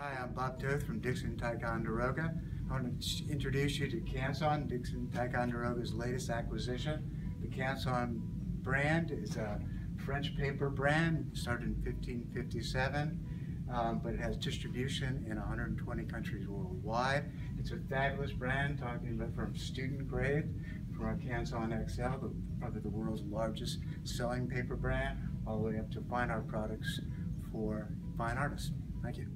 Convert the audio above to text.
Hi, I'm Bob Toth from Dixon Ticonderoga. I want to introduce you to Canson, Dixon Ticonderoga's latest acquisition. The Canson brand is a French paper brand, started in 1557, um, but it has distribution in 120 countries worldwide. It's a fabulous brand, talking about from student grade, from our Canson XL, the, probably the world's largest selling paper brand, all the way up to fine art products for fine artists. Thank you.